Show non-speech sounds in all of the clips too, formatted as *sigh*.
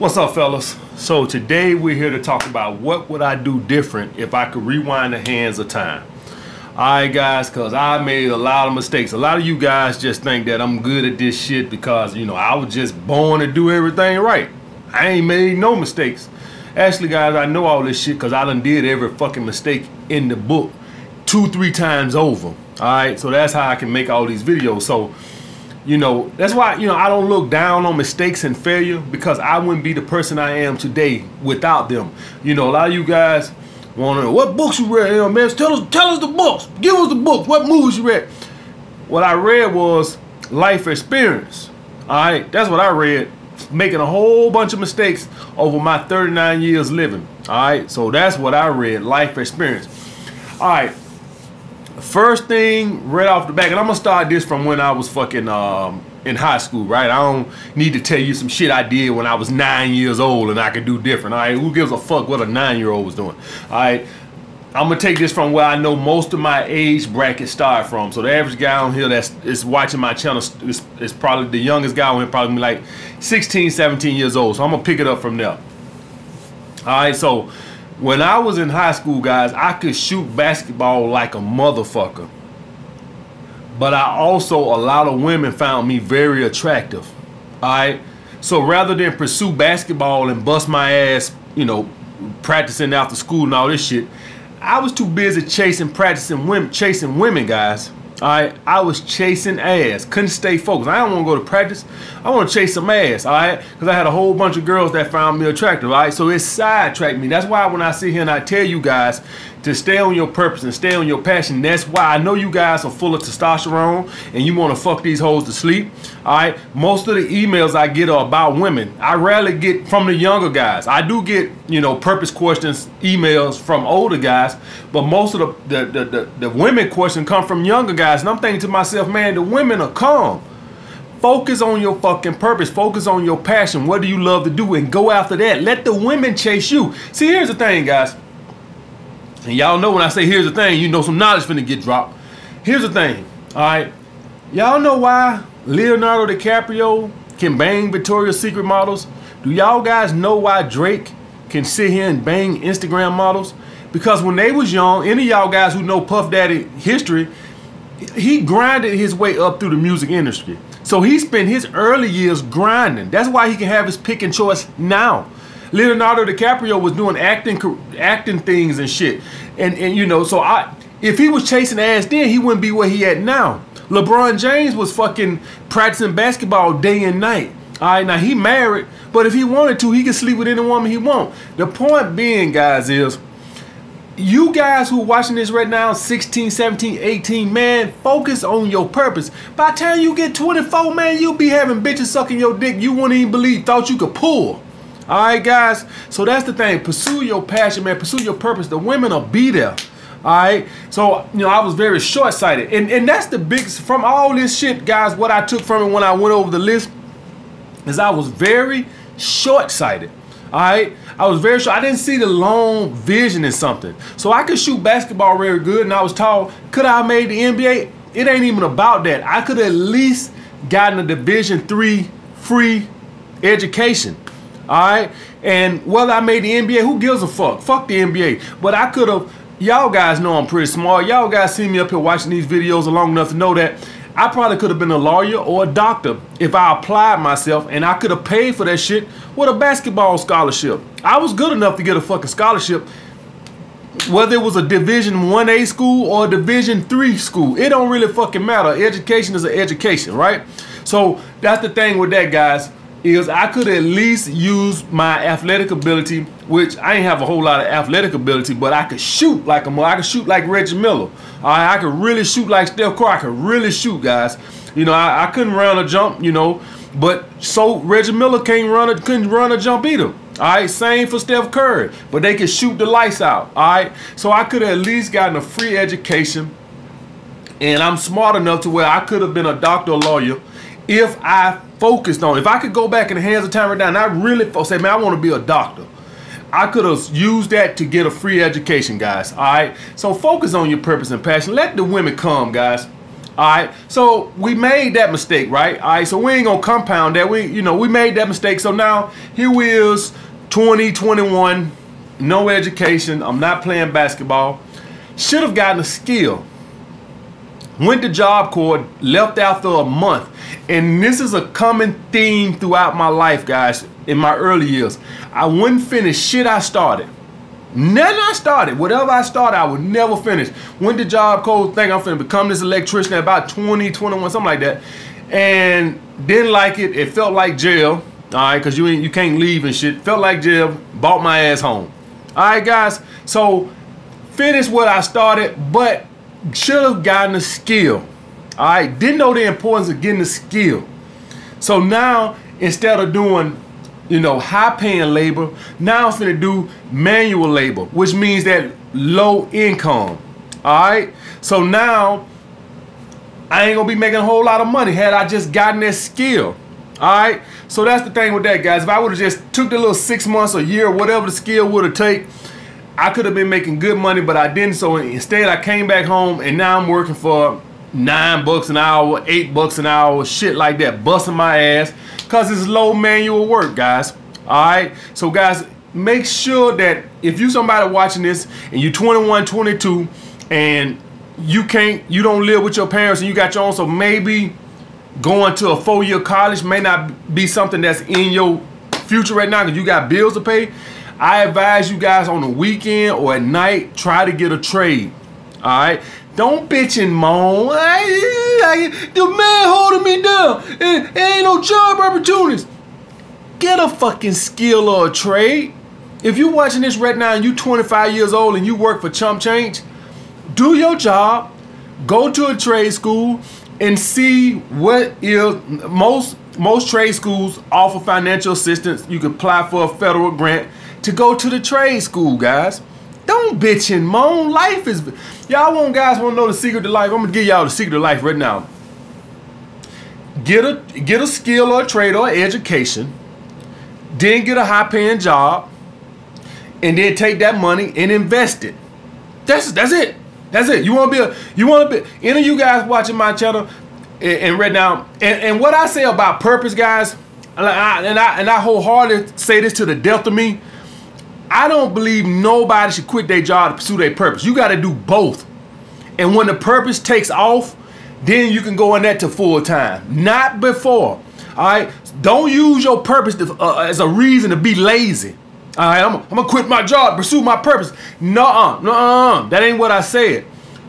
What's up, fellas? So today we're here to talk about what would I do different if I could rewind the hands of time. Alright guys, cause I made a lot of mistakes. A lot of you guys just think that I'm good at this shit because, you know, I was just born to do everything right. I ain't made no mistakes. Actually, guys, I know all this shit because I done did every fucking mistake in the book two, three times over. Alright, so that's how I can make all these videos. So you know, that's why, you know, I don't look down on mistakes and failure because I wouldn't be the person I am today without them. You know, a lot of you guys want to know what books you read. You know, man, tell us, tell us the books. Give us the books. What movies you read? What I read was life experience. All right, that's what I read. Making a whole bunch of mistakes over my 39 years living. All right, so that's what I read. Life experience. All right, First thing right off the back, and I'm gonna start this from when I was fucking um, in high school, right? I don't need to tell you some shit I did when I was nine years old and I could do different. All right, who gives a fuck what a nine-year-old was doing? All right, I'm gonna take this from where I know most of my age bracket start from. So the average guy on here that's is watching my channel is, is probably the youngest guy on here, probably like 16, 17 years old. So I'm gonna pick it up from there. All right, so when I was in high school, guys, I could shoot basketball like a motherfucker. But I also, a lot of women found me very attractive. Alright? So rather than pursue basketball and bust my ass, you know, practicing after school and all this shit, I was too busy chasing, practicing women, chasing women, guys. Alright, I was chasing ass. Couldn't stay focused. I don't want to go to practice. I want to chase some ass, alright? Because I had a whole bunch of girls that found me attractive, alright? So it sidetracked me. That's why when I sit here and I tell you guys to stay on your purpose and stay on your passion. That's why I know you guys are full of testosterone and you want to fuck these hoes to sleep. All right. Most of the emails I get are about women. I rarely get from the younger guys. I do get, you know, purpose questions emails from older guys, but most of the the, the, the, the women question come from younger guys. And I'm thinking to myself, man, the women are calm. Focus on your fucking purpose. Focus on your passion. What do you love to do? And go after that. Let the women chase you. See, here's the thing, guys. And y'all know when I say here's the thing, you know some knowledge finna get dropped. Here's the thing, all right? Y'all know why Leonardo DiCaprio can bang Victoria's Secret models? Do y'all guys know why Drake can sit here and bang Instagram models? Because when they was young, any y'all guys who know Puff Daddy history, he grinded his way up through the music industry. So he spent his early years grinding. That's why he can have his pick and choice now. Leonardo DiCaprio was doing acting acting things and shit. And and you know, so I if he was chasing ass then, he wouldn't be where he at now. LeBron James was fucking practicing basketball day and night. All right, now he married, but if he wanted to, he could sleep with any woman he want. The point being, guys, is you guys who are watching this right now, 16, 17, 18, man, focus on your purpose. By the time you get 24, man, you'll be having bitches sucking your dick you wouldn't even believe, thought you could pull. All right, guys. So that's the thing. Pursue your passion, man. Pursue your purpose. The women will be there. All right. So, you know, I was very short sighted. And, and that's the biggest, from all this shit, guys, what I took from it when I went over the list is I was very short sighted. All right. I was very sure I didn't see the long vision in something. So I could shoot basketball very good and I was tall. Could I have made the NBA? It ain't even about that. I could at least gotten a Division three free education. All right. And whether I made the NBA, who gives a fuck? Fuck the NBA. But I could have, y'all guys know I'm pretty smart. Y'all guys see me up here watching these videos long enough to know that I probably could have been a lawyer or a doctor if I applied myself and I could have paid for that shit with a basketball scholarship. I was good enough to get a fucking scholarship whether it was a division 1a school or a division 3 school it don't really fucking matter education is an education right so that's the thing with that guys is I could at least use my athletic ability, which I ain't have a whole lot of athletic ability, but I could shoot like a I could shoot like Reggie Miller. I, I could really shoot like Steph Curry. I could really shoot, guys. You know, I, I couldn't run a jump, you know, but so Reggie Miller can't run a couldn't run a jump either. All right, same for Steph Curry, but they could shoot the lights out. All right, so I could at least gotten a free education, and I'm smart enough to where I could have been a doctor or lawyer if I focused on. If I could go back in the hands of time right now and I really say, man, I want to be a doctor. I could have used that to get a free education, guys. All right. So focus on your purpose and passion. Let the women come, guys. All right, so we made that mistake, right? All right, so we ain't gonna compound that. We, you know, we made that mistake. So now here we is, 2021, no education. I'm not playing basketball. Should have gotten a skill. Went to Job Corps, left after a month. And this is a common theme throughout my life, guys, in my early years. I wouldn't finish shit I started. Nothing I started, whatever I started, I would never finish. Went to Job Corps, think I'm finna become this electrician at about 20, 21, something like that. And didn't like it. It felt like jail. All right, because you you can't leave and shit. Felt like jail. Bought my ass home. All right, guys. So finished what I started, but should have gotten a skill. All right, didn't know the importance of getting a skill. So now instead of doing, you know, high paying labor, now I'm gonna do manual labor, which means that low income. All right, so now I ain't gonna be making a whole lot of money had I just gotten that skill. All right, so that's the thing with that, guys. If I would have just took the little six months or year, whatever the skill would have take, I could have been making good money, but I didn't. So instead, I came back home and now I'm working for nine bucks an hour, eight bucks an hour, shit like that, busting my ass because it's low manual work, guys. All right, so guys, make sure that if you somebody watching this and you're 21, 22, and you can't, you don't live with your parents and you got your own, so maybe going to a four-year college may not be something that's in your future right now because you got bills to pay. I advise you guys on the weekend or at night, try to get a trade. All right. Don't bitch and moan. the man holding me down. And ain't no job opportunities. Get a fucking skill or a trade. If you're watching this right now and you 25 years old and you work for chump change, do your job. Go to a trade school and see what is most most trade schools offer financial assistance. You can apply for a federal grant to go to the trade school, guys. Don't bitch and moan. Life is y'all want guys want to know the secret to life. I'm gonna give y'all the secret to life right now. Get a get a skill or a trade or education, then get a high paying job, and then take that money and invest it. That's that's it. That's it. You want to be a you want to be any of you guys watching my channel and, and right now and, and what I say about purpose, guys, and I, and I and I wholeheartedly say this to the death of me. I don't believe nobody should quit their job to pursue their purpose. You got to do both. And when the purpose takes off, then you can go in that to full time. Not before. All right. Don't use your purpose to, uh, as a reason to be lazy. All right. I'm, I'm gonna quit my job, pursue my purpose. No, no, uh, that ain't what I said.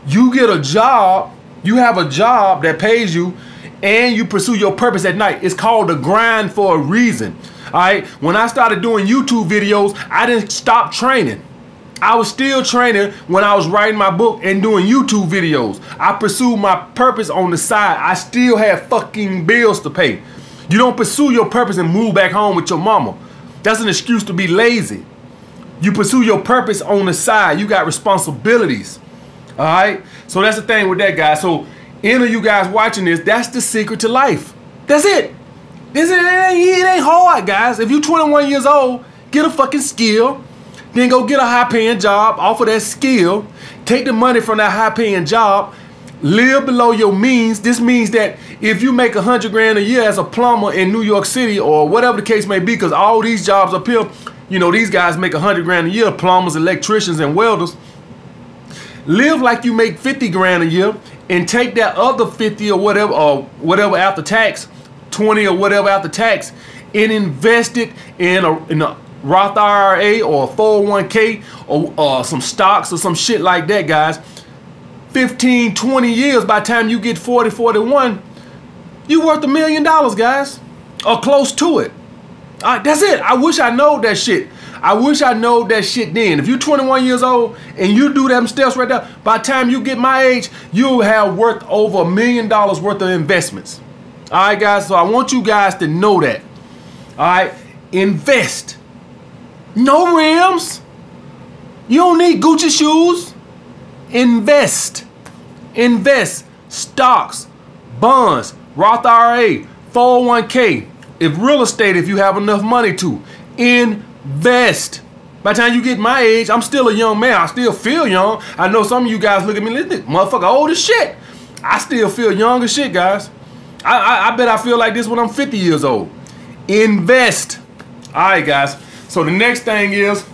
You get a job. You have a job that pays you, and you pursue your purpose at night. It's called the grind for a reason. All right. When I started doing YouTube videos, I didn't stop training. I was still training when I was writing my book and doing YouTube videos. I pursued my purpose on the side. I still had fucking bills to pay. You don't pursue your purpose and move back home with your mama. That's an excuse to be lazy. You pursue your purpose on the side. You got responsibilities. All right. So that's the thing with that guy. So any of you guys watching this, that's the secret to life. That's it. This it ain't, it ain't hard, guys. If you're 21 years old, get a fucking skill, then go get a high paying job, offer that skill, take the money from that high paying job, live below your means. This means that if you make a hundred grand a year as a plumber in New York City or whatever the case may be, because all these jobs up here, you know, these guys make a hundred grand a year, plumbers, electricians, and welders. Live like you make 50 grand a year and take that other 50 or whatever or whatever after tax 20 or whatever after tax and invest it in a, in a Roth IRA or a 401k or uh, some stocks or some shit like that, guys. 15, 20 years by the time you get 40, 41, you worth a million dollars, guys. Or close to it. Right, that's it. I wish I know that shit. I wish I know that shit then. If you're 21 years old and you do them steps right there, by the time you get my age, you'll have worth over a million dollars worth of investments. All right, guys. So I want you guys to know that. All right. Invest. No rims. You don't need Gucci shoes. Invest. Invest. Stocks, bonds, Roth IRA, 401k. If real estate, if you have enough money to, invest. By the time you get my age, I'm still a young man. I still feel young. I know some of you guys look at me, listen, motherfucker old as shit. I still feel young as shit, guys. I, I, I bet I feel like this when I'm 50 years old. Invest. All right, guys. So the next thing is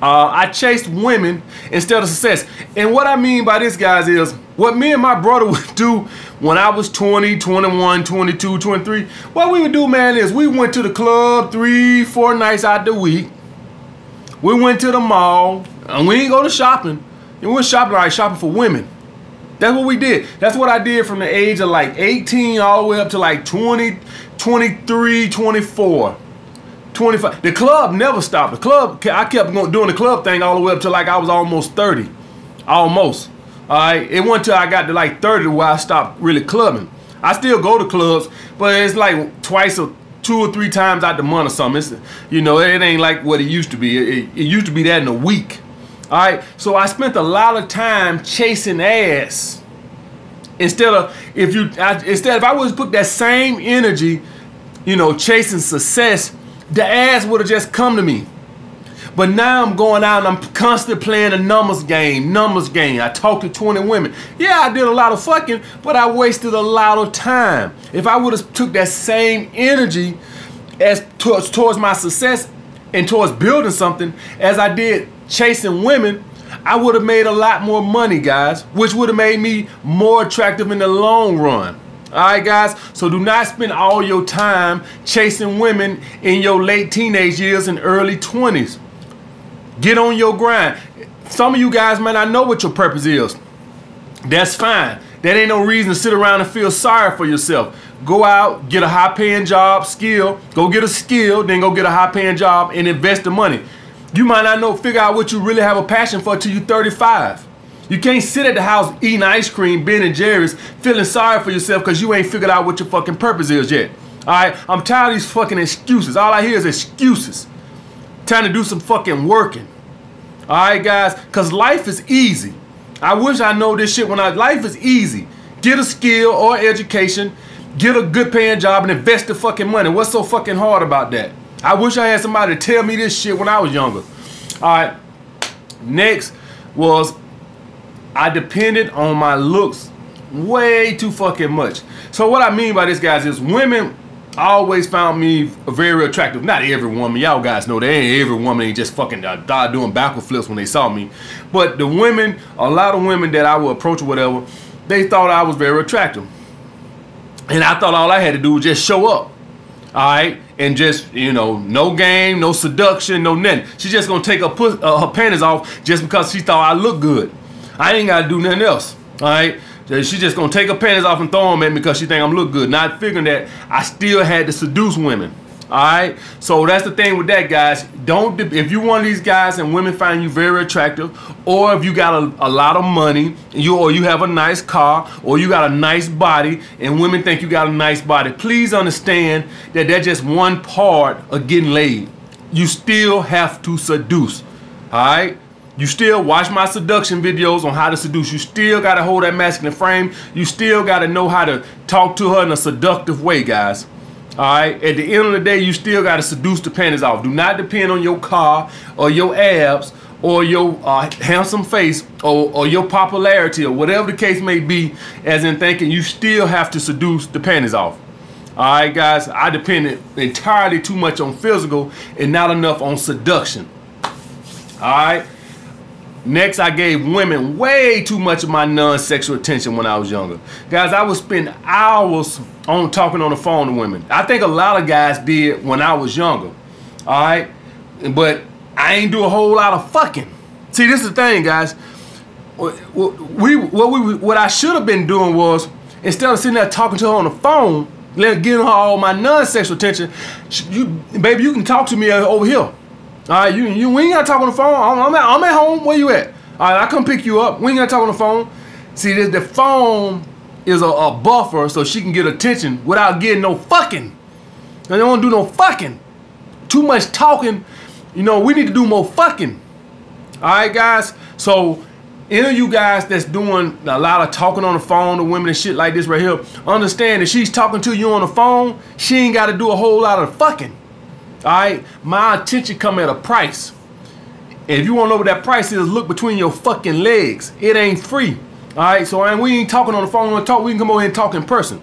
uh, I chased women instead of success. And what I mean by this, guys, is what me and my brother *laughs* would do when I was 20, 21, 22, 23. What we would do, man, is we went to the club three, four nights out the week. We went to the mall, and we didn't go to shopping. And we went shopping, like shopping for women. That's what we did. That's what I did from the age of like 18 all the way up to like 20, 23, 24. 25. The club never stopped. The club, I kept doing the club thing all the way up to like I was almost 30. Almost. All right. It went till I got to like 30 where I stopped really clubbing. I still go to clubs, but it's like twice or two or three times out the month or something. It's, you know, it ain't like what it used to be. It, it, it used to be that in a week. All right. So I spent a lot of time chasing ass instead of if you I, instead if I was put that same energy, you know, chasing success the ass would have just come to me. But now I'm going out and I'm constantly playing a numbers game, numbers game. I talked to 20 women. Yeah, I did a lot of fucking, but I wasted a lot of time. If I would have took that same energy as towards, towards my success and towards building something as I did chasing women, I would have made a lot more money, guys, which would have made me more attractive in the long run. All right, guys. So do not spend all your time chasing women in your late teenage years and early 20s. Get on your grind. Some of you guys might not know what your purpose is. That's fine. That ain't no reason to sit around and feel sorry for yourself. Go out, get a high paying job, skill, go get a skill, then go get a high paying job and invest the money. You might not know, figure out what you really have a passion for till you're 35. You can't sit at the house eating ice cream, Ben and Jerry's, feeling sorry for yourself because you ain't figured out what your fucking purpose is yet. All right, I'm tired of these fucking excuses. All I hear is excuses. Time to do some fucking working. All right, guys, because life is easy. I wish I know this shit when I, life is easy. Get a skill or education, get a good paying job and invest the fucking money. What's so fucking hard about that? I wish I had somebody to tell me this shit when I was younger. All right, next was I depended on my looks way too fucking much. So what I mean by this, guys, is women always found me very attractive. Not every woman, y'all guys know that ain't every woman ain't just fucking die doing backward flips when they saw me. But the women, a lot of women that I would approach or whatever, they thought I was very attractive. And I thought all I had to do was just show up. All right, and just you know, no game, no seduction, no nothing. She's just gonna take her, uh, her panties off just because she thought I look good. I ain't got to do nothing else. All right. She just gonna take her panties off and throw them at me because she think I'm look good. Not figuring that I still had to seduce women. All right. So that's the thing with that, guys. Don't if you one of these guys and women find you very attractive, or if you got a, a lot of money, you or you have a nice car, or you got a nice body, and women think you got a nice body. Please understand that that's just one part of getting laid. You still have to seduce. All right. You still watch my seduction videos on how to seduce. You still got to hold that masculine frame. You still got to know how to talk to her in a seductive way, guys. All right. At the end of the day, you still got to seduce the panties off. Do not depend on your car or your abs or your uh, handsome face or, or your popularity or whatever the case may be, as in thinking you still have to seduce the panties off. All right, guys. I depended entirely too much on physical and not enough on seduction. All right. Next, I gave women way too much of my non-sexual attention when I was younger. Guys, I would spend hours on talking on the phone to women. I think a lot of guys did when I was younger. All right? But I ain't do a whole lot of fucking. See, this is the thing, guys. We, what we, what I should have been doing was instead of sitting there talking to her on the phone, giving her all my non-sexual attention, you, baby, you can talk to me over here. All right, you, you we ain't gotta talk on the phone. I'm, I'm, at, I'm at home. Where you at? All right, I come pick you up. We ain't gotta talk on the phone. See, this, the phone is a, a buffer so she can get attention without getting no fucking. They don't do no fucking. Too much talking. You know, we need to do more fucking. All right, guys. So, any of you guys that's doing a lot of talking on the phone to women and shit like this right here, understand that she's talking to you on the phone. She ain't got to do a whole lot of fucking. All right, my attention come at a price. And if you want to know what that price is, look between your fucking legs. It ain't free. All right, so and we ain't talking on the phone. We talk. We can come over here and talk in person.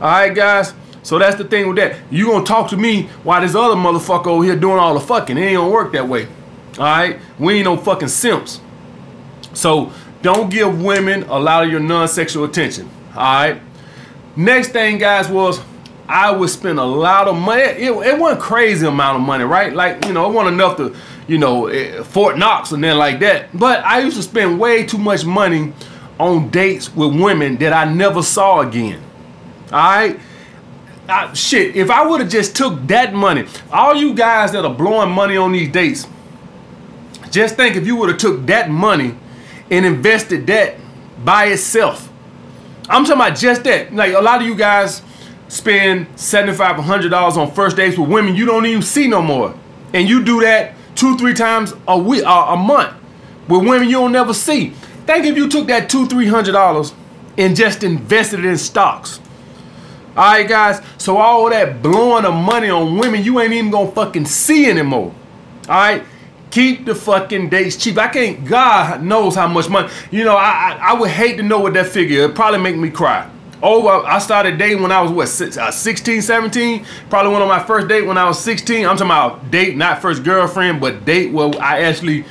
All right, guys. So that's the thing with that. You gonna talk to me while this other motherfucker over here doing all the fucking. It ain't gonna work that way. All right, we ain't no fucking simps. So don't give women a lot of your non-sexual attention. All right. Next thing, guys, was I would spend a lot of money. It, it wasn't crazy amount of money, right? Like you know, it wasn't enough to you know eh, Fort Knox and then like that. But I used to spend way too much money on dates with women that I never saw again. All right I, shit, if I would have just took that money, all you guys that are blowing money on these dates, just think if you would have took that money and invested that by itself. I'm talking about just that. Like a lot of you guys spend 75 $100 on first dates with women you don't even see no more. And you do that two, three times a week, uh, a month with women you don't never see. Think if you took that two, three hundred dollars and just invested it in stocks all right, guys. So all that blowing of money on women, you ain't even gonna fucking see anymore. All right. Keep the fucking dates cheap. I can't. God knows how much money. You know, I I, I would hate to know what that figure. It probably make me cry. Oh, I started dating when I was what, uh, 16, 17? Probably went on my first date when I was 16. I'm talking about date, not first girlfriend, but date where I actually,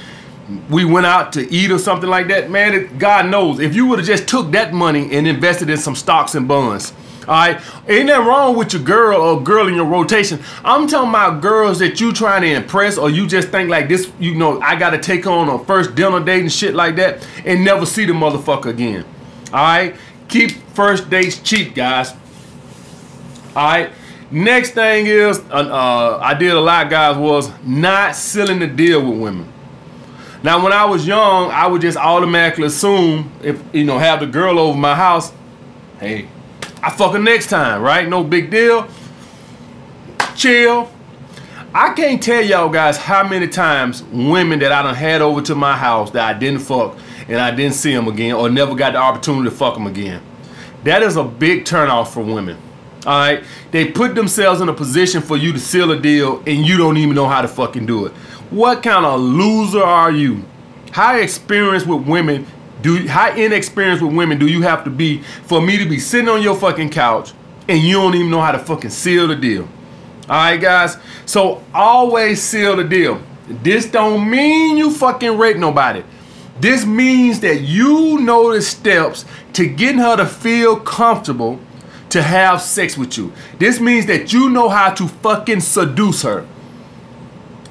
we went out to eat or something like that. Man, it, God knows. If you would have just took that money and invested in some stocks and bonds, all right, ain't that wrong with your girl or girl in your rotation. I'm talking about girls that you trying to impress or you just think like this, you know, I got to take on a first dinner date and shit like that and never see the motherfucker again. All right, keep first dates cheap, guys. All right. Next thing is, uh, I did a lot, guys, was not sealing the deal with women. Now, when I was young, I would just automatically assume if you know have the girl over my house, hey, I fuck her next time, right? No big deal. Chill. I can't tell y'all guys how many times women that I done had over to my house that I didn't fuck and I didn't see them again or never got the opportunity to fuck them again. That is a big turnoff for women. All right, they put themselves in a position for you to seal a deal and you don't even know how to fucking do it. What kind of loser are you? How experienced with women do how inexperienced with women do you have to be for me to be sitting on your fucking couch and you don't even know how to fucking seal the deal? All right, guys. So always seal the deal. This don't mean you fucking rape nobody. This means that you know the steps to getting her to feel comfortable to have sex with you. This means that you know how to fucking seduce her.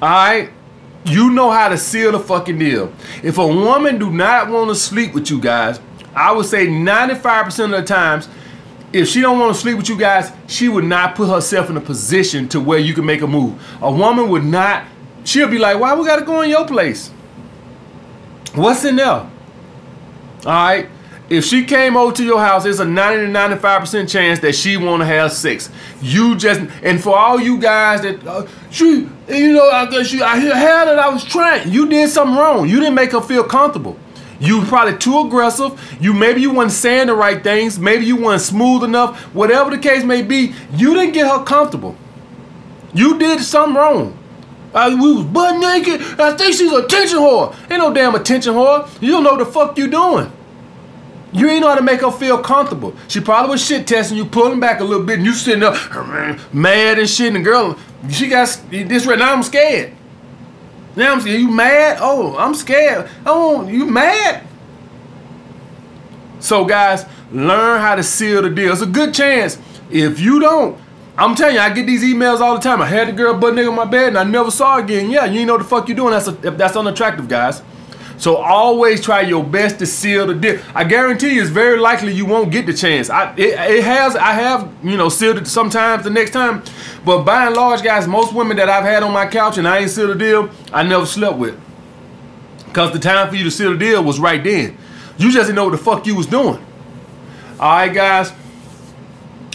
All right? You know how to seal the fucking deal. If a woman do not want to sleep with you guys, I would say 95% of the times, if she don't want to sleep with you guys, she would not put herself in a position to where you can make a move. A woman would not, she'll be like, why we got to go in your place? What's in there? All right. If she came over to your house, there's a 90 to 95% chance that she want to have sex. You just, and for all you guys that, uh, she, you know, I guess you, I heard that I was trying. You did something wrong. You didn't make her feel comfortable. You probably too aggressive. You maybe you weren't saying the right things. Maybe you weren't smooth enough. Whatever the case may be, you didn't get her comfortable. You did something wrong. Uh, we was butt naked. I think she's an attention whore. Ain't no damn attention whore. You don't know what the fuck you doing. You ain't know how to make her feel comfortable. She probably was shit testing you, pulling back a little bit, and you sitting up *clears throat* mad and shit. And the girl, she got this right now. I'm scared. Now I'm scared. You mad? Oh, I'm scared. Oh, you mad? So guys, learn how to seal the deal. It's a good chance. If you don't, I'm telling you, I get these emails all the time. I had the girl butt nigga on my bed and I never saw her again. Yeah, you know the fuck you doing. That's a, that's unattractive, guys. So always try your best to seal the deal. I guarantee you, it's very likely you won't get the chance. I it, it has I have you know sealed it sometimes the next time, but by and large, guys, most women that I've had on my couch and I ain't sealed a deal, I never slept with. Cause the time for you to seal the deal was right then. You just didn't know what the fuck you was doing. All right, guys.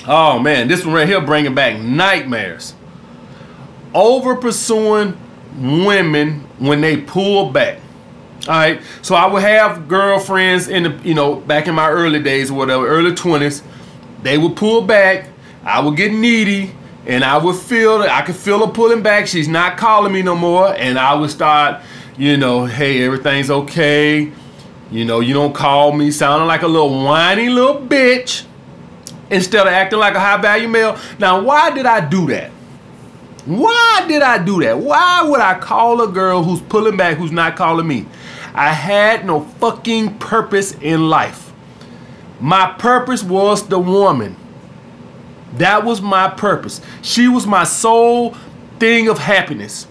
Oh man, this one right here bringing back nightmares. Over pursuing women when they pull back. All right. So I would have girlfriends in the, you know, back in my early days or whatever, early 20s. They would pull back. I would get needy and I would feel that I could feel her pulling back. She's not calling me no more. And I would start, you know, hey, everything's okay. You know, you don't call me sounding like a little whiny little bitch instead of acting like a high value male. Now, why did I do that? Why did I do that? Why would I call a girl who's pulling back, who's not calling me? I had no fucking purpose in life. My purpose was the woman. That was my purpose. She was my sole thing of happiness.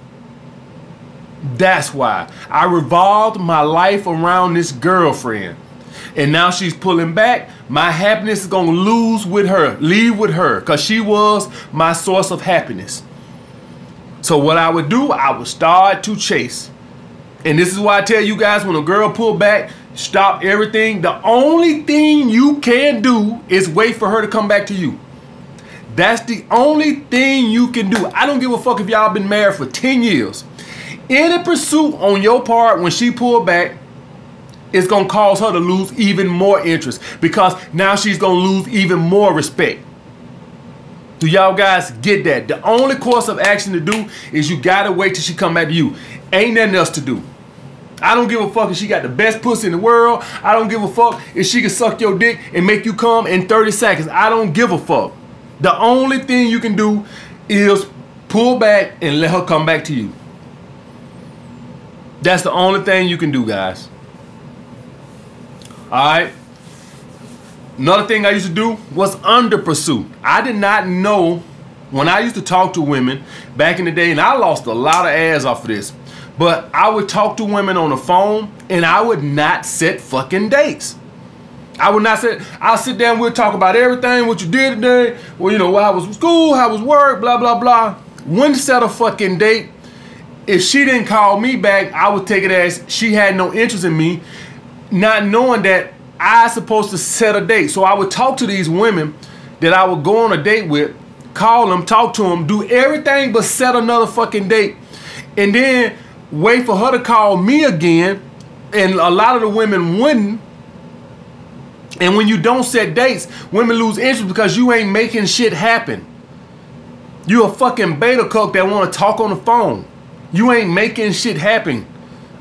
That's why I revolved my life around this girlfriend. And now she's pulling back. My happiness is going to lose with her, leave with her, because she was my source of happiness. So what I would do, I would start to chase. And this is why I tell you guys when a girl pull back, stop everything. The only thing you can do is wait for her to come back to you. That's the only thing you can do. I don't give a fuck if y'all been married for 10 years. Any pursuit on your part when she pulled back is going to cause her to lose even more interest because now she's going to lose even more respect. Do y'all guys get that? The only course of action to do is you gotta wait till she come back to you. Ain't nothing else to do. I don't give a fuck if she got the best pussy in the world. I don't give a fuck if she can suck your dick and make you come in 30 seconds. I don't give a fuck. The only thing you can do is pull back and let her come back to you. That's the only thing you can do, guys. All right. Another thing I used to do was under pursue. I did not know when I used to talk to women back in the day, and I lost a lot of ass off of this. But I would talk to women on the phone, and I would not set fucking dates. I would not sit. I'll sit down. We'll talk about everything. What you did today. Well, you know, how I was school, how was work, blah blah blah. Wouldn't set a fucking date. If she didn't call me back, I would take it as she had no interest in me, not knowing that I supposed to set a date. So I would talk to these women that I would go on a date with, call them, talk to them, do everything but set another fucking date. And then wait for her to call me again. And a lot of the women wouldn't. And when you don't set dates, women lose interest because you ain't making shit happen. You a fucking beta cuck that want to talk on the phone. You ain't making shit happen.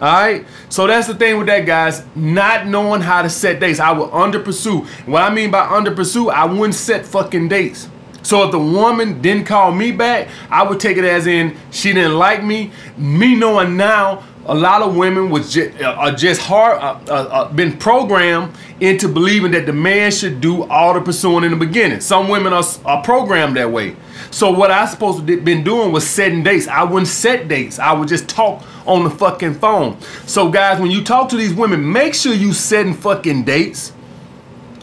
All right. So that's the thing with that, guys. Not knowing how to set dates. I would under pursue. What I mean by under pursue, I wouldn't set fucking dates. So if the woman didn't call me back, I would take it as in she didn't like me. Me knowing now, a lot of women was just, uh, are just hard, uh, uh, uh, been programmed into believing that the man should do all the pursuing in the beginning. Some women are, are programmed that way. So what I supposed to been doing was setting dates. I wouldn't set dates. I would just talk on the fucking phone. So guys, when you talk to these women, make sure you setting fucking dates.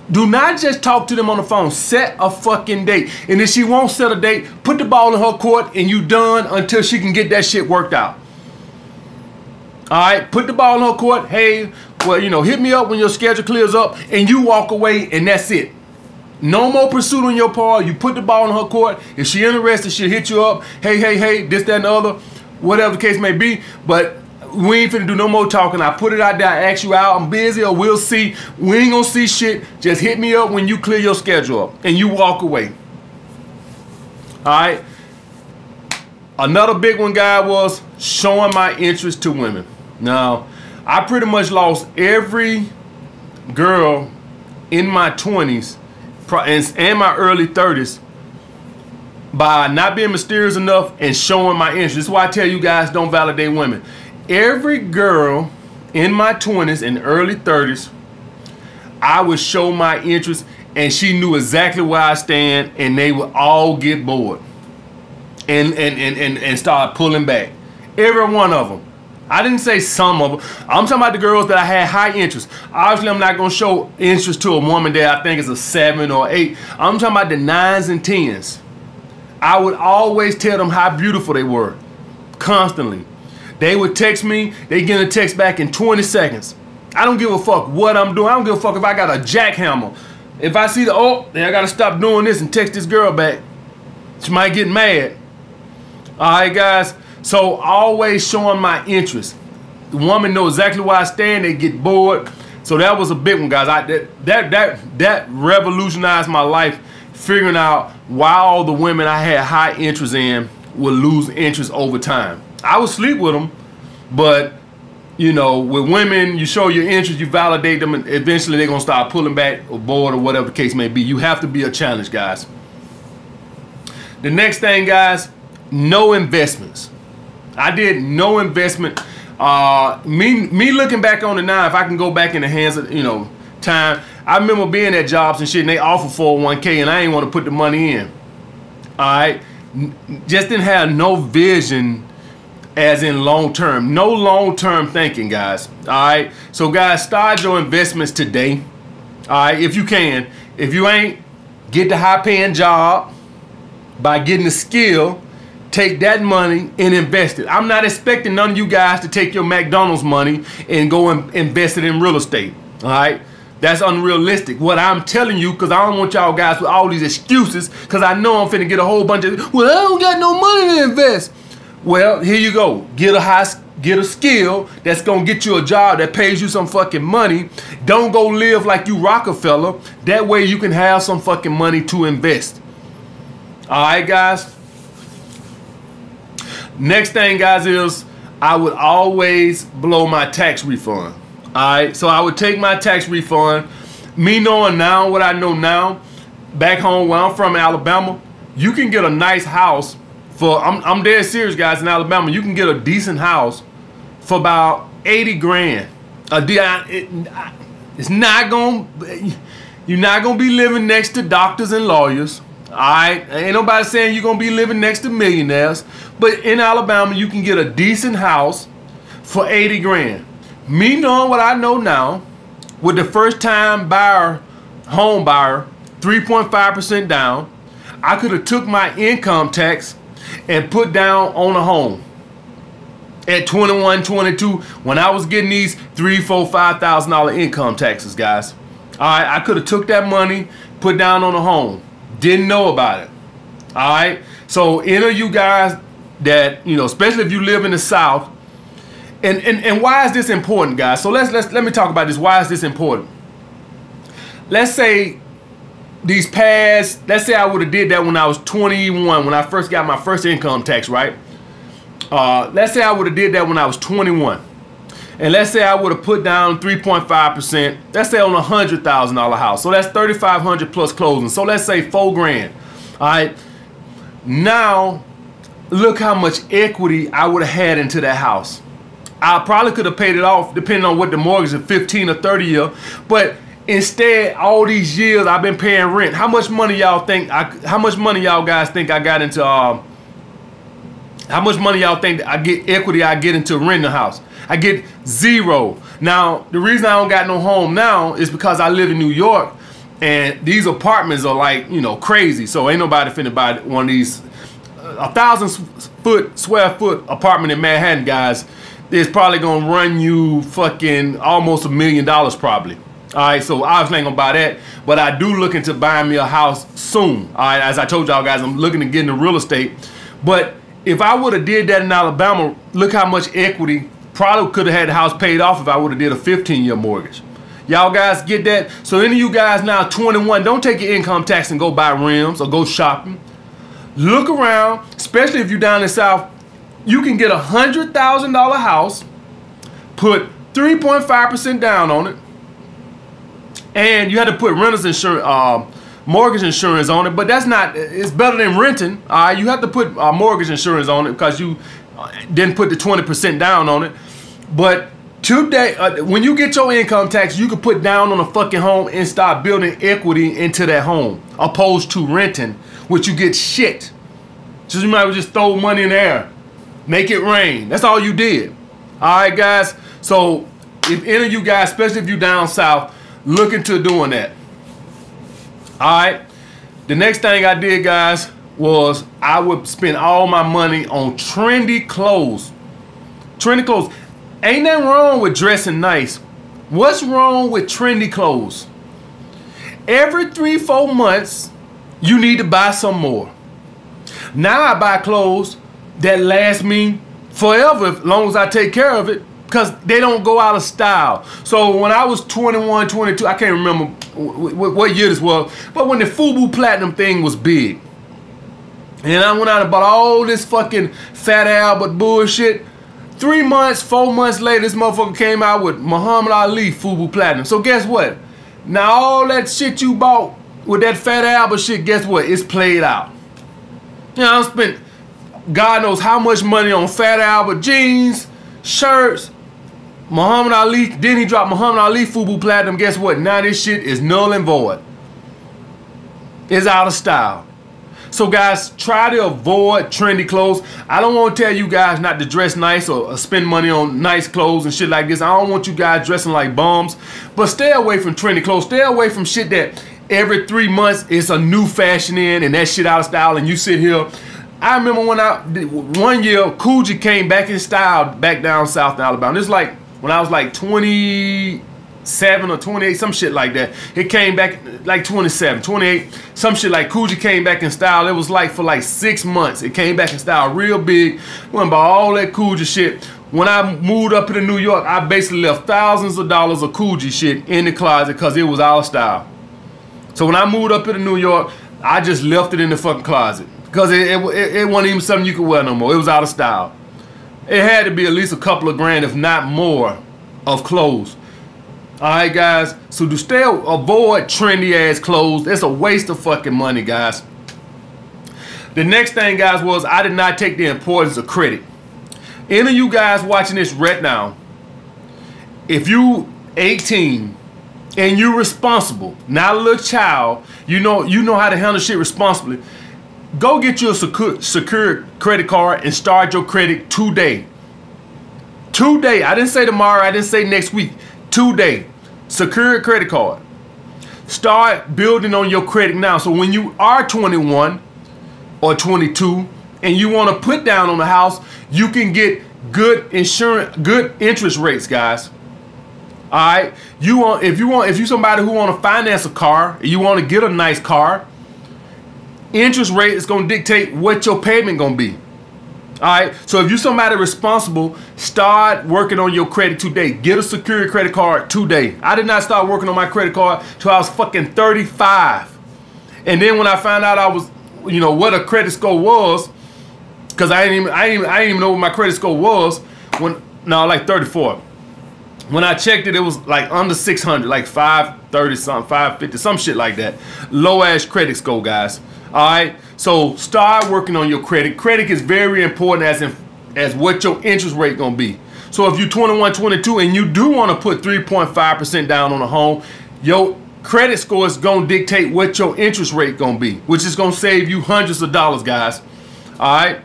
Do not just talk to them on the phone. Set a fucking date. And if she won't set a date, put the ball in her court and you done until she can get that shit worked out. All right, put the ball on her court. Hey, well, you know, hit me up when your schedule clears up and you walk away and that's it. No more pursuit on your part. You put the ball on her court. If she interested, she'll hit you up. Hey, hey, hey, this, that, and the other. Whatever the case may be. But we ain't finna do no more talking. I put it out there. I ask you out. I'm busy or we'll see. We ain't gonna see shit. Just hit me up when you clear your schedule up. And you walk away. Alright. Another big one, guy, was showing my interest to women. Now, I pretty much lost every girl in my 20s and my early 30s by not being mysterious enough and showing my interest. This is why I tell you guys don't validate women. Every girl in my 20s and early 30s, I would show my interest and she knew exactly where I stand and they would all get bored and, and, and, and, and start pulling back. Every one of them. I didn't say some of them. I'm talking about the girls that I had high interest. Obviously, I'm not going to show interest to a woman that I think is a seven or eight. I'm talking about the nines and tens. I would always tell them how beautiful they were, constantly. They would text me, they get a text back in 20 seconds. I don't give a fuck what I'm doing. I don't give a fuck if I got a jackhammer. If I see the, oh, then I got to stop doing this and text this girl back. She might get mad. All right, guys. So always showing my interest. The woman know exactly where I stand. They get bored. So that was a big one, guys. I that that that, that revolutionized my life. Figuring out why all the women I had high interest in would lose interest over time. I would sleep with them, but you know, with women, you show your interest, you validate them, and eventually they're gonna start pulling back or bored or whatever the case may be. You have to be a challenge, guys. The next thing, guys, no investments. I did no investment. Uh, me me looking back on it now, if I can go back in the hands of you know time, I remember being at jobs and shit, and they offer 401k, and I ain't want to put the money in. All right, just didn't have no vision as in long term. No long term thinking, guys. All right. So, guys, start your investments today. All right. If you can. If you ain't, get the high paying job by getting the skill. Take that money and invest it. I'm not expecting none of you guys to take your McDonald's money and go and invest it in real estate. All right. That's unrealistic. What I'm telling you, because I don't want y'all guys with all these excuses, because I know I'm finna get a whole bunch of, well, I don't got no money to invest. Well, here you go. Get a high get a skill that's gonna get you a job that pays you some fucking money. Don't go live like you Rockefeller. That way you can have some fucking money to invest. All right, guys. Next thing, guys, is I would always blow my tax refund. All right, so I would take my tax refund. Me knowing now what I know now, back home where I'm from, Alabama, you can get a nice house for I'm I'm dead serious, guys. In Alabama, you can get a decent house for about eighty grand. A it, it's not gonna you're not gonna be living next to doctors and lawyers. All right, ain't nobody saying you're gonna be living next to millionaires, but in Alabama, you can get a decent house for 80 grand. Me knowing what I know now, with the first time buyer, home buyer, 3.5% down, I could have took my income tax and put down on a home. At 21 22 when i was getting these three four five thousand dollar income taxes guys. All right i could have took that money put down on a home. Didn't know about it. All right? So any of you guys that you know especially if you live in the south and and, and why is this important guys so let's let's let me talk about this why is this important let's say these past, let's say I would have did that when I was 21, when I first got my first income tax, right? Uh, let's say I would have did that when I was 21. And let's say I would have put down 3.5%, let's say on a $100,000 house. So that's 3,500 plus closing. So let's say four grand, all right? Now, look how much equity I would have had into that house. I probably could have paid it off depending on what the mortgage is, 15 or 30 year, but Instead, all these years I've been paying rent. How much money y'all think? I, how much money y'all guys think I got into? Um, how much money y'all think I get equity? I get into renting a house. I get zero. Now the reason I don't got no home now is because I live in New York, and these apartments are like you know crazy. So ain't nobody finna buy one of these a thousand foot square foot apartment in Manhattan, guys. Is probably gonna run you fucking almost a million dollars probably. All right, so I ain't gonna buy that, but I do look into buying me a house soon. All right, as I told y'all guys, I'm looking to get into real estate. But if I would have did that in Alabama, look how much equity probably could have had the house paid off if I would have did a 15 year mortgage. Y'all guys get that? So any of you guys now 21, don't take your income tax and go buy rims or go shopping. Look around, especially if you're down in South, you can get a hundred thousand dollar house, put 3.5% down on it, and you had to put renter's insurance, uh, mortgage insurance on it. But that's not. It's better than renting. All right, you have to put uh, mortgage insurance on it because you uh, didn't put the twenty percent down on it. But today, uh, when you get your income tax, you can put down on a fucking home and start building equity into that home, opposed to renting, which you get shit. Just you might well just throw money in the air, make it rain. That's all you did. All right, guys. So if any of you guys, especially if you down south, look into doing that. All right. The next thing I did, guys, was I would spend all my money on trendy clothes. Trendy clothes. Ain't nothing wrong with dressing nice. What's wrong with trendy clothes? Every three, four months, you need to buy some more. Now I buy clothes that last me forever as long as I take care of it because they don't go out of style. So when I was 21, 22, I can't remember what year this was, but when the FUBU Platinum thing was big, and I went out and bought all this fucking Fat Albert bullshit, Three months, four months later, this motherfucker came out with Muhammad Ali Fubu Platinum. So guess what? Now all that shit you bought with that Fat Albert shit, guess what? It's played out. You know, I spent God knows how much money on Fat Albert jeans, shirts, Muhammad Ali. Then he dropped Muhammad Ali Fubu Platinum. Guess what? Now this shit is null and void. It's out of style. So guys, try to avoid trendy clothes. I don't want to tell you guys not to dress nice or, or, spend money on nice clothes and shit like this. I don't want you guys dressing like bums. But stay away from trendy clothes. Stay away from shit that every three months it's a new fashion in and that shit out of style and you sit here. I remember when I, one year, Coogi came back in style back down south in Alabama. Is like when I was like 27 or 28, some shit like that. It came back like 27, 28, some shit like Coogi came back in style. It was like for like six months. It came back in style real big. Went by all that Coogi shit. When I moved up to New York, I basically left thousands of dollars of Coogi shit in the closet because it was out of style. So when I moved up into New York, I just left it in the fucking closet because it, it, it, it wasn't even something you could wear no more. It was out of style. It had to be at least a couple of grand, if not more, of clothes. All right, guys. So to stay avoid trendy ass clothes, it's a waste of fucking money, guys. The next thing, guys, was I did not take the importance of credit. Any of you guys watching this right now, if you 18 and you're responsible, not a little child, you know you know how to handle shit responsibly. Go get you a secure, secure credit card and start your credit today. Today. I didn't say tomorrow. I didn't say next week today. Secure credit card. Start building on your credit now. So when you are 21 or 22 and you want to put down on the house, you can get good insurance, good interest rates, guys. All right. You want if you want if you somebody who want to finance a car, you want to get a nice car, interest rate is going to dictate what your payment going to be. All right. So if you're somebody responsible, start working on your credit today. Get a secure credit card today. I did not start working on my credit card till I was fucking 35. And then when I found out I was, you know, what a credit score was, because I didn't even I didn't, I didn't even know what my credit score was when no like 34. When I checked it, it was like under 600, like 530 something, 550, some shit like that. Low ass credit score, guys. All right. So start working on your credit. Credit is very important as in, as what your interest rate gonna be. So if you're 21, 22 and you do want to put 3.5% down on a home, your credit score is gonna dictate what your interest rate gonna be, which is gonna save you hundreds of dollars, guys. All right.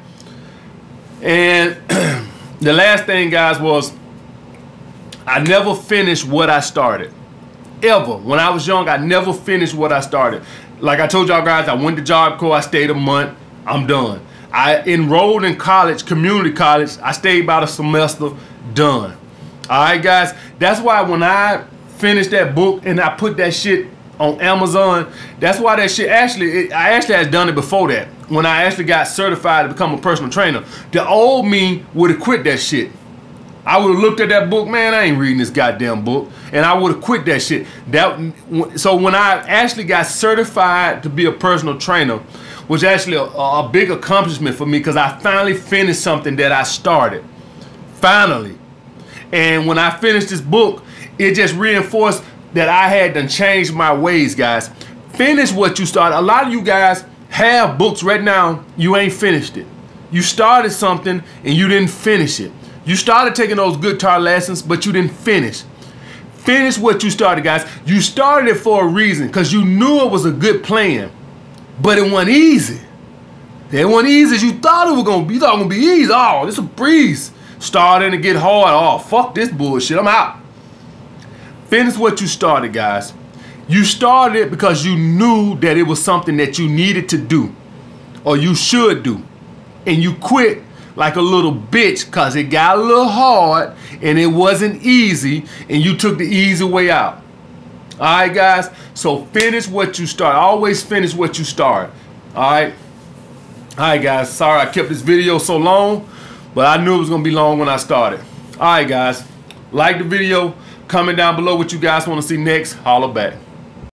And *clears throat* the last thing, guys, was I never finished what I started. Ever. When I was young, I never finished what I started. Like I told y'all guys, I went to Job Corps, I stayed a month, I'm done. I enrolled in college, community college, I stayed about a semester, done. All right, guys, that's why when I finished that book and I put that shit on Amazon, that's why that shit actually, it, I actually had done it before that. When I actually got certified to become a personal trainer, the old me would have quit that shit. I would have looked at that book, man. I ain't reading this goddamn book, and I would have quit that shit. That so when I actually got certified to be a personal trainer, was actually a, a big accomplishment for me because I finally finished something that I started. Finally, and when I finished this book, it just reinforced that I had to change my ways, guys. Finish what you started. A lot of you guys have books right now. You ain't finished it. You started something and you didn't finish it. You started taking those guitar lessons, but you didn't finish. Finish what you started, guys. You started it for a reason because you knew it was a good plan, but it wasn't easy. It wasn't easy as you thought it was gonna be. You thought it was gonna be easy. Oh, this a breeze. Starting to get hard. Oh, fuck this bullshit. I'm out. Finish what you started, guys. You started it because you knew that it was something that you needed to do or you should do. And you quit like a little bitch because it got a little hard and it wasn't easy and you took the easy way out. All right, guys? So finish what you start. Always finish what you start. All right? All right, guys. Sorry I kept this video so long, but I knew it was going to be long when I started. All right, guys. Like the video. Comment down below what you guys want to see next. Holla back.